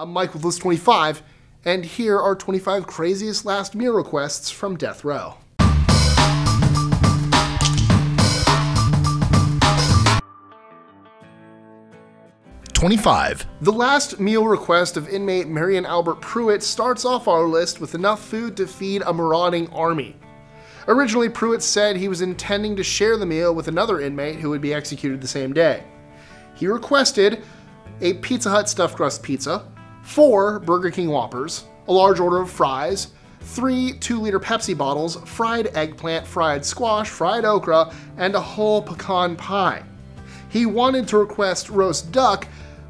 I'm Mike with List 25, and here are 25 craziest last meal requests from Death Row. Twenty-five. The last meal request of inmate Marion Albert Pruitt starts off our list with enough food to feed a marauding army. Originally, Pruitt said he was intending to share the meal with another inmate who would be executed the same day. He requested a Pizza Hut stuffed crust pizza, four Burger King Whoppers, a large order of fries, three 2 liter Pepsi bottles, fried eggplant, fried squash, fried okra, and a whole pecan pie. He wanted to request roast duck,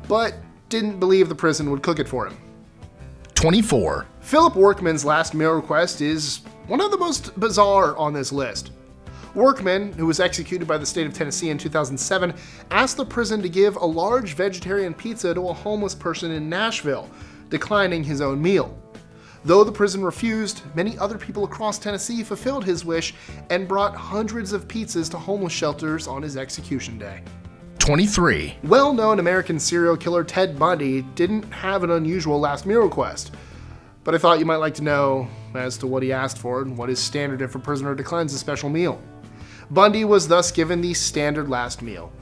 but didn't believe the prison would cook it for him. 24. Philip Workman's last meal request is one of the most bizarre on this list. Workman, who was executed by the state of Tennessee in 2007, asked the prison to give a large vegetarian pizza to a homeless person in Nashville, declining his own meal. Though the prison refused, many other people across Tennessee fulfilled his wish and brought hundreds of pizzas to homeless shelters on his execution day. 23. Well known American serial killer Ted Bundy didn't have an unusual last meal request, but I thought you might like to know as to what he asked for and what is standard if a prisoner declines a special meal. Bundy was thus given the standard last meal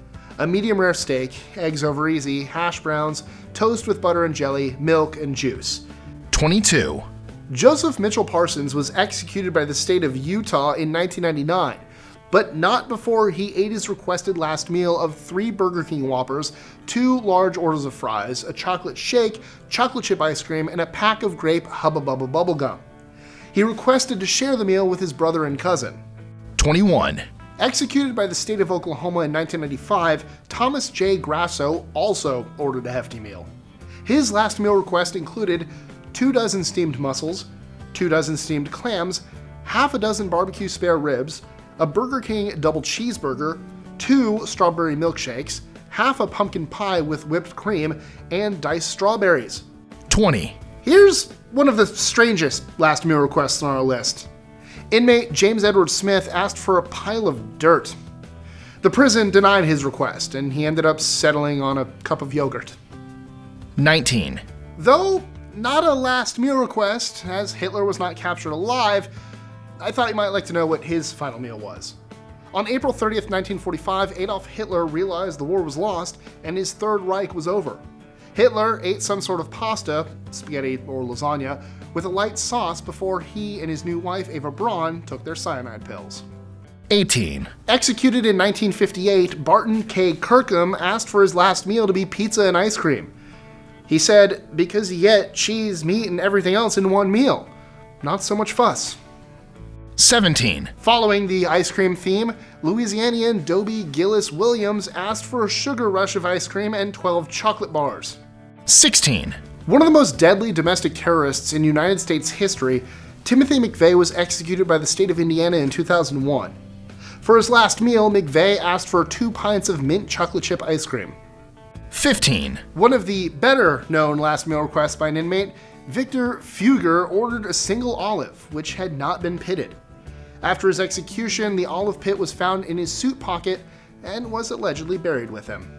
a medium rare steak, eggs over easy, hash browns, toast with butter and jelly, milk, and juice. 22. Joseph Mitchell Parsons was executed by the state of Utah in 1999, but not before he ate his requested last meal of three Burger King Whoppers, two large orders of fries, a chocolate shake, chocolate chip ice cream, and a pack of grape Hubba Bubba bubblegum. He requested to share the meal with his brother and cousin. 21. Executed by the state of Oklahoma in 1995, Thomas J. Grasso also ordered a hefty meal. His last meal request included two dozen steamed mussels, two dozen steamed clams, half a dozen barbecue spare ribs, a Burger King double cheeseburger, two strawberry milkshakes, half a pumpkin pie with whipped cream, and diced strawberries. 20. Here's one of the strangest last meal requests on our list. Inmate James Edward Smith asked for a pile of dirt. The prison denied his request, and he ended up settling on a cup of yogurt. 19. Though not a last meal request, as Hitler was not captured alive, I thought you might like to know what his final meal was. On April 30th, 1945, Adolf Hitler realized the war was lost and his Third Reich was over. Hitler ate some sort of pasta, spaghetti or lasagna, with a light sauce before he and his new wife Eva Braun took their cyanide pills. 18. Executed in 1958, Barton K. Kirkham asked for his last meal to be pizza and ice cream. He said, because he ate cheese, meat, and everything else in one meal. Not so much fuss. 17. Following the ice cream theme, Louisianian Dobie Gillis Williams asked for a sugar rush of ice cream and 12 chocolate bars. 16. One of the most deadly domestic terrorists in United States history, Timothy McVeigh was executed by the state of Indiana in 2001. For his last meal, McVeigh asked for two pints of mint chocolate chip ice cream. 15. One of the better known last meal requests by an inmate, Victor Feguer ordered a single olive, which had not been pitted. After his execution, the olive pit was found in his suit pocket and was allegedly buried with him.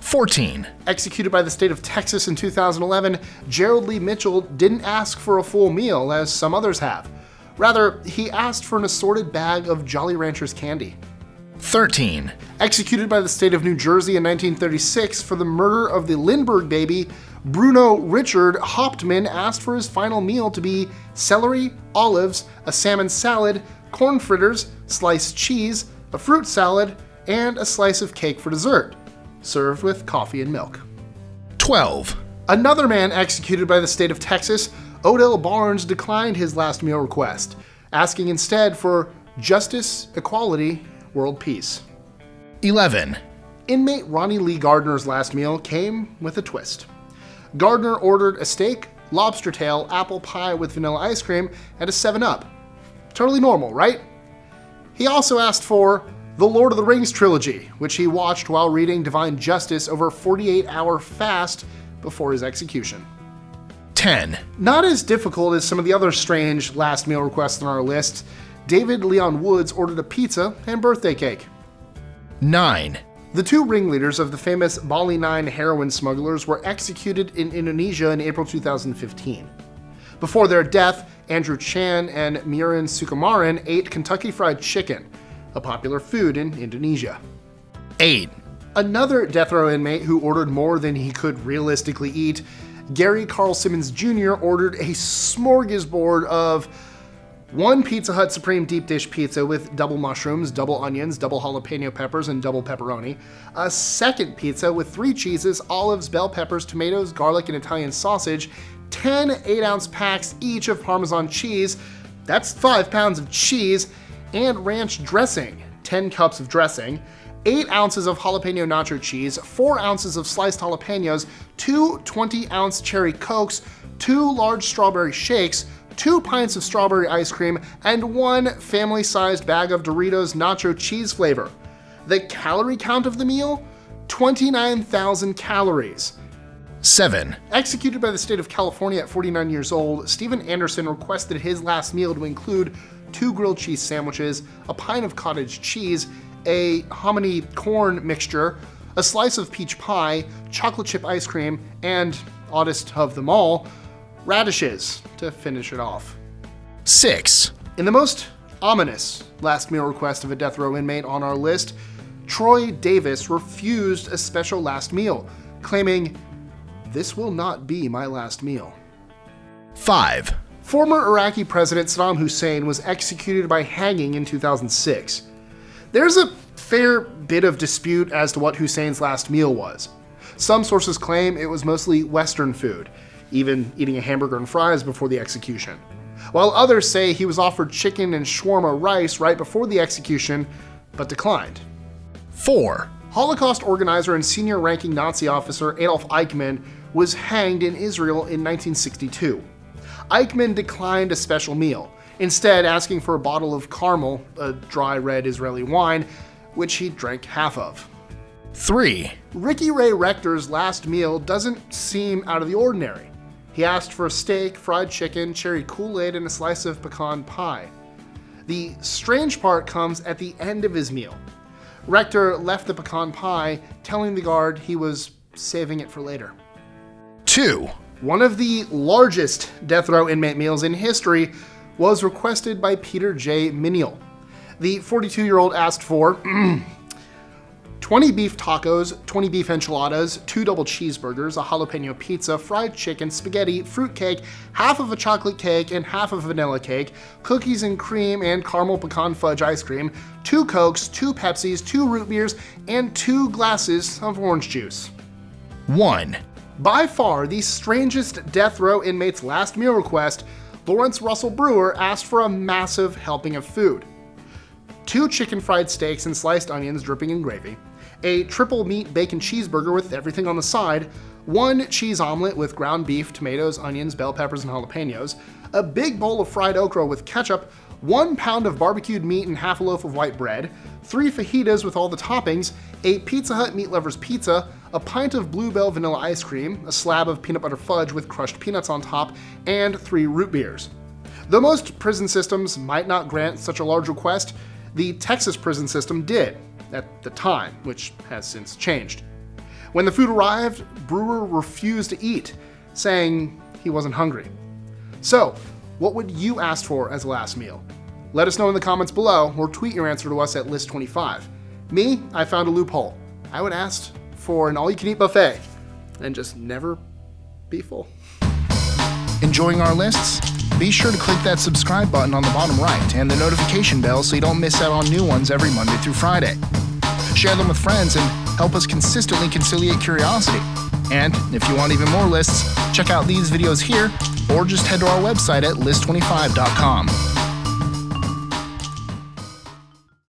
14. Executed by the state of Texas in 2011, Gerald Lee Mitchell didn't ask for a full meal as some others have. Rather, he asked for an assorted bag of Jolly Ranchers candy. 13. Executed by the state of New Jersey in 1936 for the murder of the Lindbergh baby, Bruno Richard Hauptmann asked for his final meal to be celery, olives, a salmon salad, corn fritters, sliced cheese, a fruit salad, and a slice of cake for dessert, served with coffee and milk. 12. Another man executed by the state of Texas, Odell Barnes, declined his last meal request, asking instead for justice, equality, world peace. 11. Inmate Ronnie Lee Gardner's last meal came with a twist. Gardner ordered a steak, lobster tail, apple pie with vanilla ice cream, and a 7 Up. Totally normal, right? He also asked for the Lord of the Rings trilogy, which he watched while reading Divine Justice over a 48 hour fast before his execution. 10. Not as difficult as some of the other strange last meal requests on our list, David Leon Woods ordered a pizza and birthday cake. 9. The two ringleaders of the famous Bali 9 heroin smugglers were executed in Indonesia in April 2015. Before their death, Andrew Chan and Myuran Sukumaran ate Kentucky Fried Chicken, a popular food in Indonesia. 8, Another death row inmate who ordered more than he could realistically eat, Gary Carl Simmons Jr., ordered a smorgasbord of one Pizza Hut Supreme deep dish pizza with double mushrooms, double onions, double jalapeno peppers, and double pepperoni. A second pizza with three cheeses, olives, bell peppers, tomatoes, garlic, and Italian sausage. 10 8 ounce packs each of Parmesan cheese. That's 5 pounds of cheese. And ranch dressing. 10 cups of dressing. 8 ounces of jalapeno nacho cheese, 4 ounces of sliced jalapenos, 2 20 ounce cherry cokes, 2 large strawberry shakes, 2 pints of strawberry ice cream, and 1 family sized bag of Doritos nacho cheese flavor. The calorie count of the meal? 29,000 calories. 7, Executed by the state of California at 49 years old, Steven Anderson requested his last meal to include two grilled cheese sandwiches, a pint of cottage cheese, a hominy corn mixture, a slice of peach pie, chocolate chip ice cream, and, oddest of them all, radishes to finish it off. 6, In the most ominous last meal request of a death row inmate on our list, Troy Davis refused a special last meal, claiming, This will not be my last meal. 5, Former Iraqi President Saddam Hussein was executed by hanging in 2006. There's a fair bit of dispute as to what Hussein's last meal was. Some sources claim it was mostly Western food, even eating a hamburger and fries before the execution. While others say he was offered chicken and shawarma rice right before the execution, but declined. 4, Holocaust organizer and senior ranking Nazi officer Adolf Eichmann was hanged in Israel in 1962. Eichmann declined a special meal, instead, asking for a bottle of Carmel, a dry red Israeli wine, which he drank half of. 3, Ricky Ray Rector's last meal doesn't seem out of the ordinary. He asked for a steak, fried chicken, cherry Kool Aid, and a slice of pecan pie. The strange part comes at the end of his meal. Rector left the pecan pie, telling the guard he was saving it for later. 2, One of the largest death row inmate meals in history was requested by Peter J. Miniel. The 42 year old asked for 20 beef tacos, 20 beef enchiladas, two double cheeseburgers, a jalapeno pizza, fried chicken, spaghetti, fruit cake, half of a chocolate cake and half of a vanilla cake, cookies and cream and caramel pecan fudge ice cream, two cokes, two Pepsis, two root beers, and two glasses of orange juice. 1, By far the strangest death row inmate's last meal request, Lawrence Russell Brewer asked for a massive helping of food. Two chicken fried steaks and sliced onions dripping in gravy, a triple meat bacon cheeseburger with everything on the side, one cheese omelet with ground beef, tomatoes, onions, bell peppers, and jalapenos, a big bowl of fried okra with ketchup, one pound of barbecued meat and half a loaf of white bread, three fajitas with all the toppings, a Pizza Hut meat lovers pizza, a pint of Blue Bell vanilla ice cream, a slab of peanut butter fudge with crushed peanuts on top, and three root beers. Though most prison systems might not grant such a large request, the Texas prison system did at the time, which has since changed. When the food arrived, Brewer refused to eat, saying he wasn't hungry. So, what would you ask for as a last meal? Let us know in the comments below or tweet your answer to us at list25. Me, I found a loophole. I would ask for an all you can eat buffet and just never be full. Enjoying our lists? Be sure to click that subscribe button on the bottom right and the notification bell so you don't miss out on new ones every Monday through Friday. Share them with friends and help us consistently conciliate curiosity. And if you want even more lists, check out these videos here or just head to our website at list25.com.